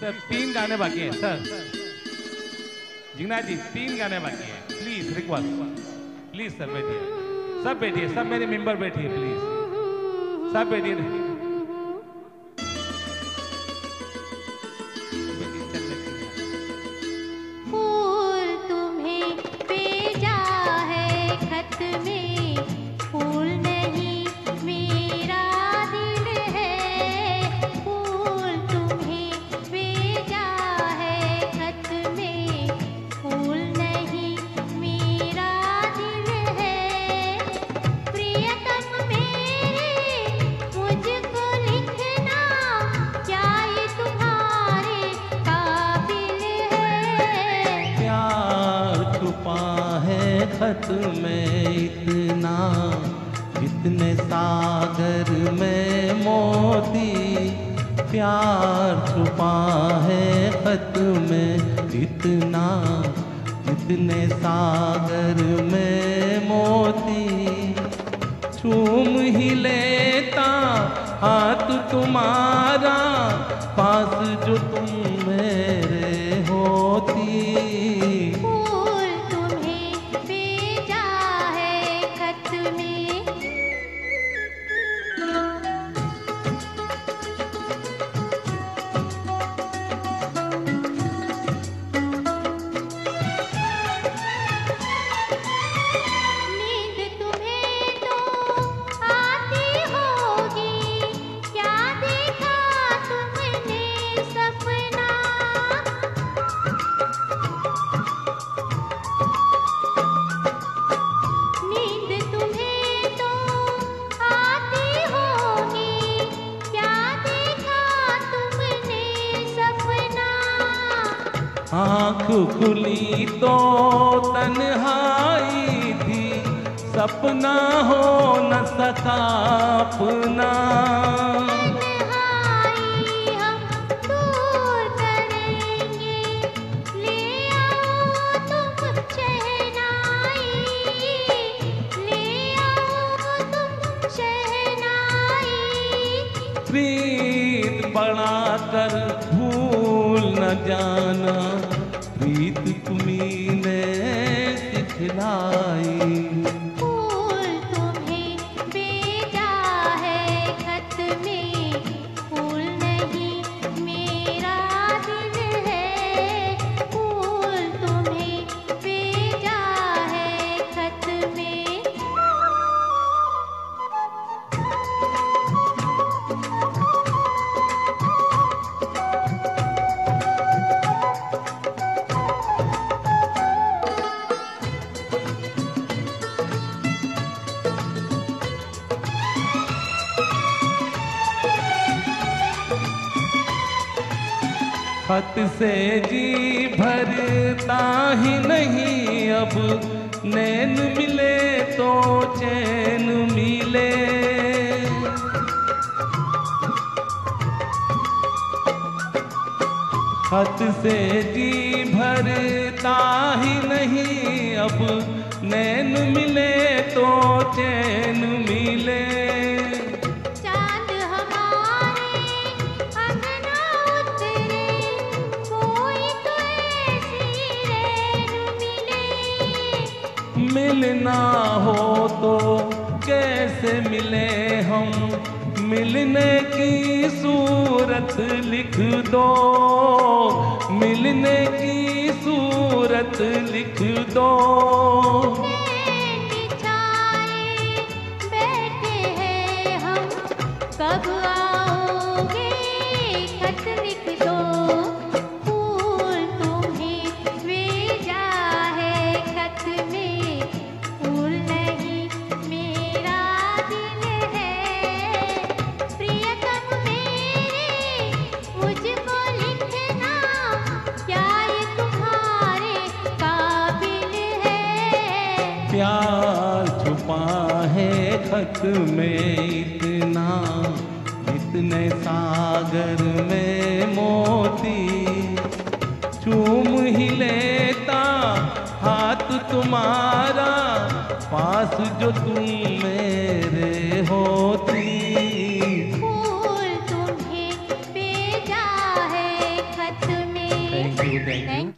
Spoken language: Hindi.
सर, तीन गाने बाकी हैं, सर। जिगना जी तीन गाने बाकी हैं। प्लीज़ रिक्वेस्ट प्लीज़ सर, बैठिए। सब बैठिए, सब मेरे मेंबर बैठिए प्लीज़ सब बैठिए। खत में इतना जितने सागर में मोती, प्यार छुपा है खत में इतना जितने सागर में मोती। चूम ही लेता हाथ तुम्हारा आँख खुली तो तन्हाई थी सपना हो न सका अपना। प्रीत बढ़ा कर भूल न जाना। खत से जी भरता ही नहीं अब। नैन मिले तो चैन मिले। खत से जी भरता ही नहीं अब। नैन मिले तो चैन मिले। मिलना हो तो कैसे मिले हम? मिलने की सूरत लिख दो। मिलने की सूरत लिख दो। प्यार छुपा है खत में इतना इतने सागर में मोती। चूम ही लेता हाथ तुम्हारा पास जो तुम मेरे होती। फूल तुम्हें भेजा है खत you thank you thank you